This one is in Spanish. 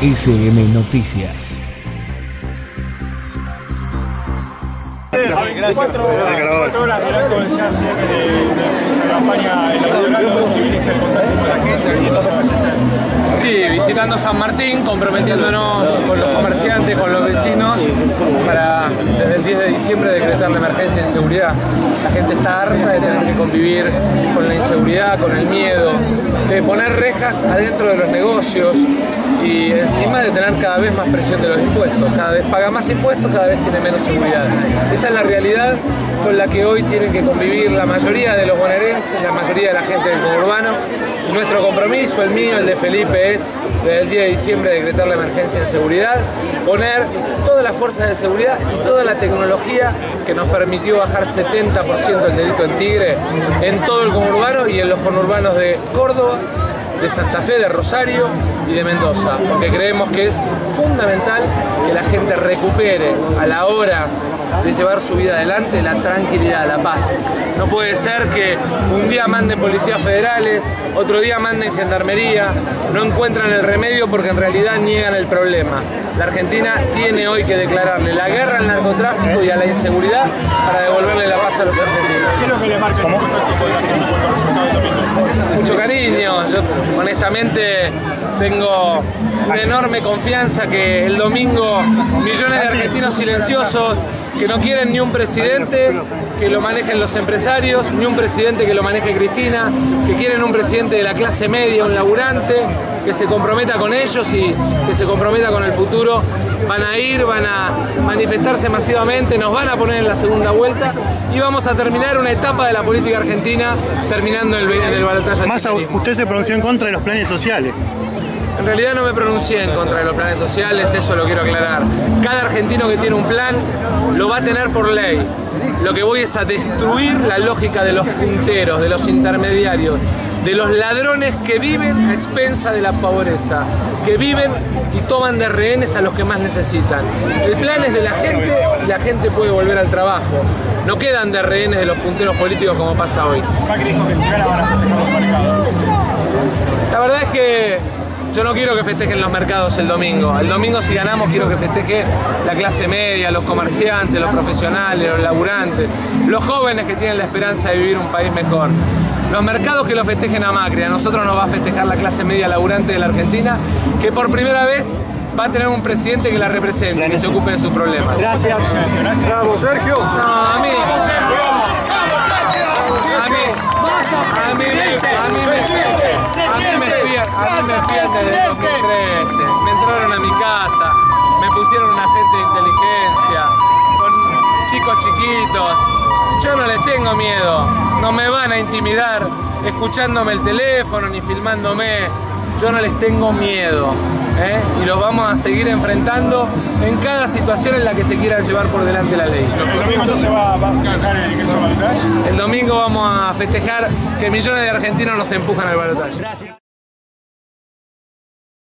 SM Noticias. Gracias. Cuatro horas del acto de ya cierre de la campaña electoral, si viniste el contacto Sí, visitando San Martín, comprometiéndonos con los comerciantes, con los vecinos, para desde el 10 de diciembre decretar la emergencia de seguridad. La gente está harta de tener que convivir con la inseguridad, con el miedo, de poner rejas adentro de los negocios y encima de tener cada vez más presión de los impuestos. Cada vez paga más impuestos, cada vez tiene menos seguridad. Esa es la realidad con la que hoy tienen que convivir la mayoría de los bonaerenses, la mayoría de la gente del conurbano. Nuestro compromiso, el mío, el de Felipe, es desde el 10 de diciembre decretar la emergencia de seguridad, poner todas las fuerzas de seguridad y toda la tecnología que nos permitió bajar 70% el delito en Tigre en todo el conurbano y en los conurbanos de Córdoba, de Santa Fe, de Rosario y de Mendoza, porque creemos que es fundamental que la gente recupere a la hora de llevar su vida adelante la tranquilidad, la paz. No puede ser que un día manden policías federales, otro día manden gendarmería, no encuentran el remedio porque en realidad niegan el problema. La Argentina tiene hoy que declararle la guerra al narcotráfico y a la inseguridad para devolverle la paz a los argentinos. ¿Qué es lo que le marca Mucho cariño, yo honestamente tengo una enorme confianza que el domingo millones de argentinos silenciosos que no quieren ni un presidente que lo manejen los empresarios, ni un presidente que lo maneje Cristina, que quieren un presidente de la clase media, un laburante, que se comprometa con ellos y que se comprometa con el futuro. Van a ir, van a manifestarse masivamente, nos van a poner en la segunda vuelta y vamos a terminar una etapa de la política argentina terminando en el, en el balotaje. Massa, usted se pronunció en contra de los planes sociales. En realidad no me pronuncié en contra de los planes sociales, eso lo quiero aclarar. Cada argentino que tiene un plan lo va a tener por ley. Lo que voy es a destruir la lógica de los punteros, de los intermediarios, de los ladrones que viven a expensa de la pobreza, que viven y toman de rehenes a los que más necesitan. El plan es de la gente y la gente puede volver al trabajo. No quedan de rehenes de los punteros políticos como pasa hoy. Verdad es que yo no quiero que festejen los mercados el domingo. El domingo si ganamos quiero que festeje la clase media, los comerciantes, los profesionales, los laburantes, los jóvenes que tienen la esperanza de vivir un país mejor. Los mercados que lo festejen a Macri, a nosotros nos va a festejar la clase media laburante de la Argentina, que por primera vez va a tener un presidente que la represente, que se ocupe de sus problemas. Gracias. Bravo, Sergio. No, a mí. Desde el 2013. Me entraron a mi casa, me pusieron un agente de inteligencia, con chicos chiquitos. Yo no les tengo miedo, no me van a intimidar escuchándome el teléfono ni filmándome. Yo no les tengo miedo ¿eh? y los vamos a seguir enfrentando en cada situación en la que se quieran llevar por delante la ley. ¿El domingo se va a bajar el ingreso al balotaje? El domingo vamos a festejar que millones de argentinos nos empujan al balotaje.